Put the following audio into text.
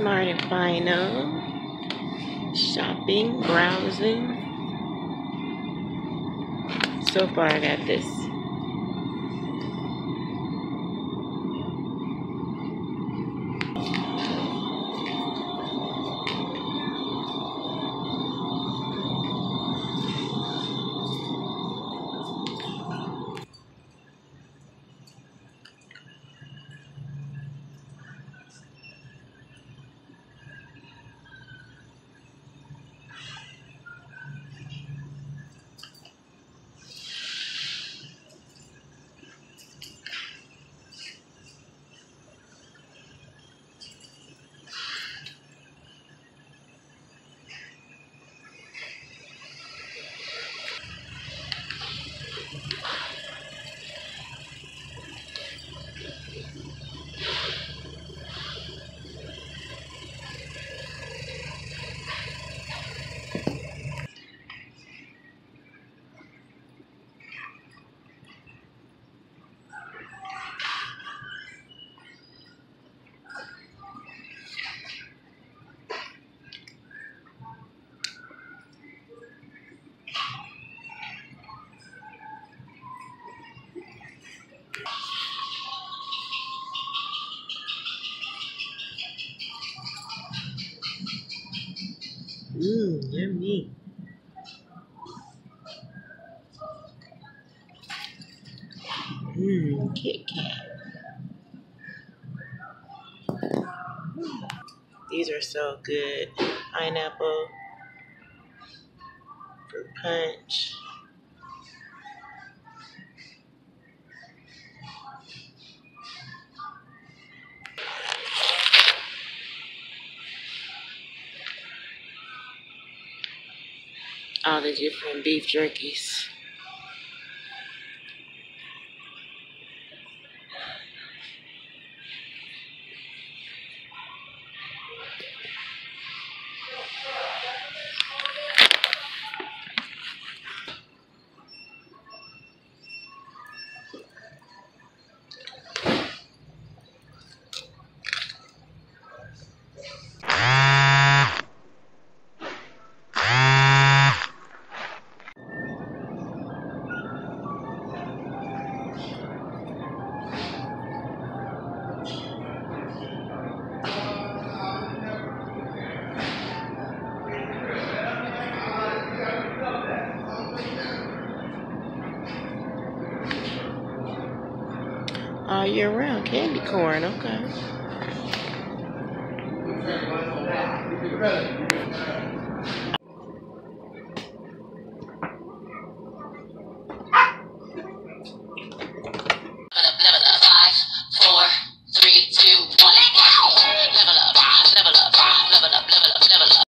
smart and final. Shopping browsing. So far i got this. Yummy. Mmm, Kit Kat. These are so good. Pineapple, fruit punch. All the different beef jerkies. All year round candy corn, okay.